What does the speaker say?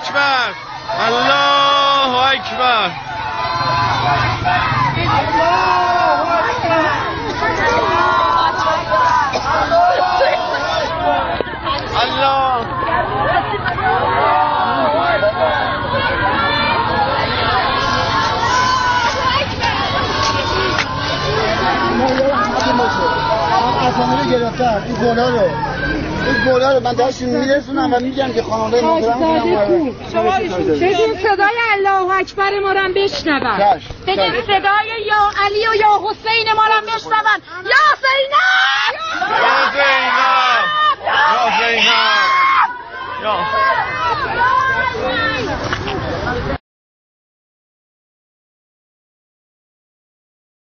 Ekber! Allahu Ekber! Allah! اسلامی رو گرفتن. این گلا رو. این گلا رو من داشتون میرسونم و میگم که خانواده محترم آره. شما بگین صدای الله اکبر ما رو هم بشنون. بگین صدای یا علی و یا حسین ما رو هم بشنون. یا زینب! یا زینب! یا زینب! یا